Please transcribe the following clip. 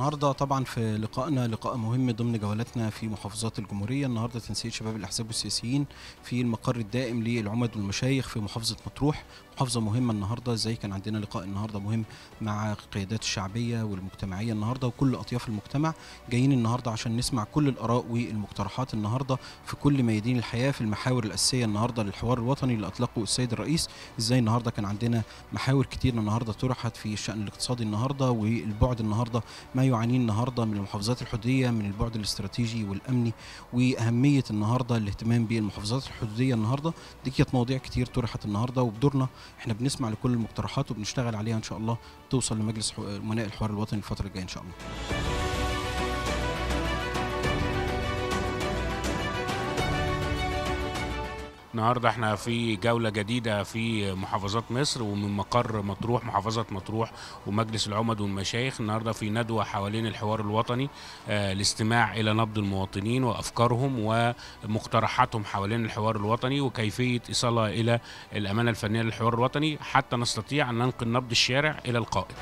النهارده طبعا في لقائنا لقاء مهم ضمن جولاتنا في محافظات الجمهورية. النهارده تنسيق شباب الأحزاب والسياسيين في المقر الدائم للعمد والمشايخ في محافظة مطروح. محافظة مهمة النهارده إزاي كان عندنا لقاء النهارده مهم مع القيادات الشعبية والمجتمعية النهارده وكل أطياف المجتمع؟ جايين النهارده عشان نسمع كل الآراء والمقترحات النهارده في كل ميادين الحياة في المحاور الأساسية النهارده للحوار الوطني اللي أطلقه السيد الرئيس. إزاي النهارده كان عندنا محاور كتير النهارده طرحت في الشأن الاقتصادي النهارده والبعد النهارده ما يعانيه النهارده من المحافظات الحدودية من البعد الاستراتيجي والأمني وأهمية النهارده الاهتمام بالمحافظات الحدودية النهارده. دي كانت مواضيع كتير طرحت النهارده وبدورنا إحنا بنسمع لكل المقترحات وبنشتغل عليها إن شاء الله. توصل لمجلس امناء الحوار الوطني الفترة الجاية إن شاء الله. النهارده إحنا في جولة جديدة في محافظات مصر ومن مقر مطروح محافظة مطروح ومجلس العمد والمشايخ. النهارده في ندوة حوالين الحوار الوطني آه، الاستماع إلى نبض المواطنين وأفكارهم ومقترحاتهم حوالين الحوار الوطني وكيفية إيصالها إلى الأمانة الفنية للحوار الوطني. حتى نستطيع أن ننقل نبض الشارع إلى القائد.